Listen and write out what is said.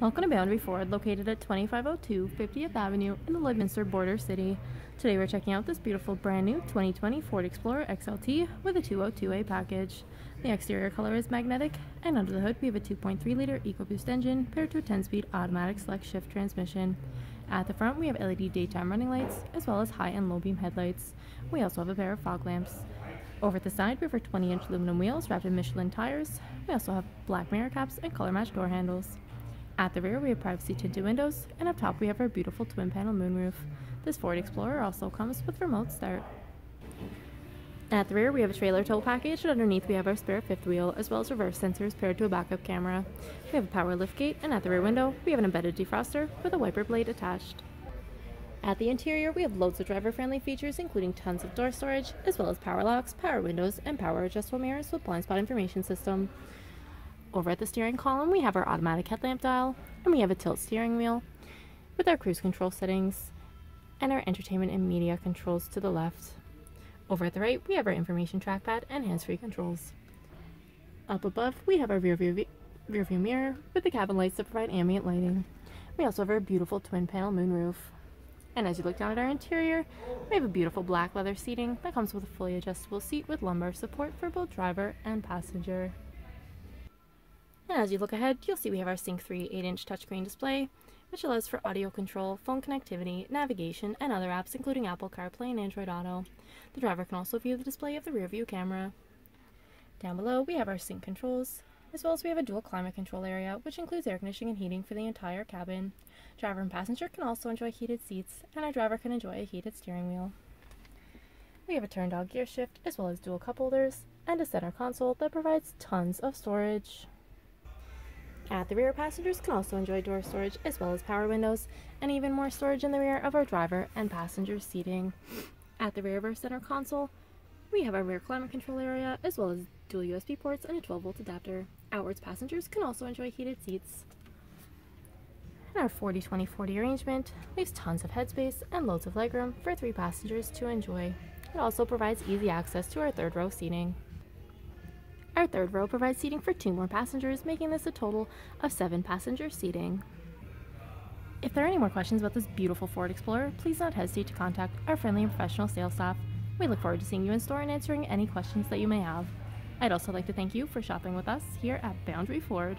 Welcome to Boundary Ford, located at 2502 50th Avenue in the Lloydminster border city. Today we're checking out this beautiful brand new 2020 Ford Explorer XLT with a 202A package. The exterior color is magnetic, and under the hood we have a 2.3 liter EcoBoost engine paired to a 10 speed automatic select shift transmission. At the front we have LED daytime running lights as well as high and low beam headlights. We also have a pair of fog lamps. Over at the side we have our 20 inch aluminum wheels wrapped in Michelin tires. We also have black mirror caps and color matched door handles. At the rear, we have privacy tinted windows, and up top, we have our beautiful twin panel moonroof. This Ford Explorer also comes with remote start. At the rear, we have a trailer tow package, and underneath, we have our spare fifth wheel, as well as reverse sensors paired to a backup camera. We have a power liftgate, and at the rear window, we have an embedded defroster with a wiper blade attached. At the interior, we have loads of driver-friendly features, including tons of door storage, as well as power locks, power windows, and power adjustable mirrors with blind spot information system. Over at the steering column, we have our automatic headlamp dial, and we have a tilt steering wheel with our cruise control settings and our entertainment and media controls to the left. Over at the right, we have our information trackpad and hands-free controls. Up above, we have our rear view, rear view mirror with the cabin lights that provide ambient lighting. We also have our beautiful twin panel moonroof. And as you look down at our interior, we have a beautiful black leather seating that comes with a fully adjustable seat with lumbar support for both driver and passenger. And as you look ahead, you'll see we have our Sync 3 8-inch touchscreen display, which allows for audio control, phone connectivity, navigation, and other apps including Apple CarPlay and Android Auto. The driver can also view the display of the rear view camera. Down below, we have our sync controls, as well as we have a dual climate control area, which includes air conditioning and heating for the entire cabin. Driver and passenger can also enjoy heated seats, and our driver can enjoy a heated steering wheel. We have a turn dog gear shift, as well as dual cup holders, and a center console that provides tons of storage. At the rear, passengers can also enjoy door storage as well as power windows, and even more storage in the rear of our driver and passenger seating. At the rear of our center console, we have our rear climate control area as well as dual USB ports and a 12 volt adapter. Outwards passengers can also enjoy heated seats. In our 40-20-40 arrangement leaves tons of headspace and loads of legroom for three passengers to enjoy. It also provides easy access to our third row seating. Our third row provides seating for two more passengers, making this a total of seven passenger seating. If there are any more questions about this beautiful Ford Explorer, please don't hesitate to contact our friendly and professional sales staff. We look forward to seeing you in store and answering any questions that you may have. I'd also like to thank you for shopping with us here at Boundary Ford.